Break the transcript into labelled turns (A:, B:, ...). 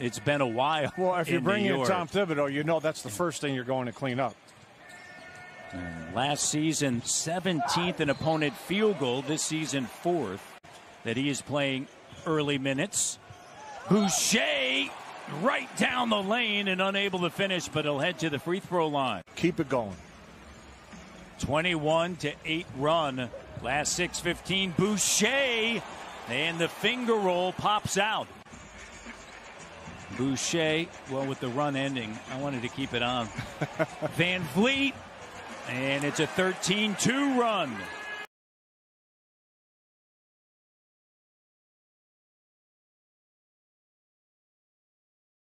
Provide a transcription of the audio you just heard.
A: it's been a while.
B: Well, if you bring
A: in
B: bringing
A: New
B: in
A: York.
B: Tom Thibodeau, you know that's the first thing you're going to clean up.
A: Uh, last season, 17th in opponent field goal. This season, fourth. That he is playing early minutes. Boucher right down the lane and unable to finish, but he'll head to the free throw line.
B: Keep it going.
A: 21 to 8 run. Last 6:15. Boucher and the finger roll pops out. Boucher, well, with the run ending, I wanted to keep it on. Van Vliet, and it's a 13 2 run.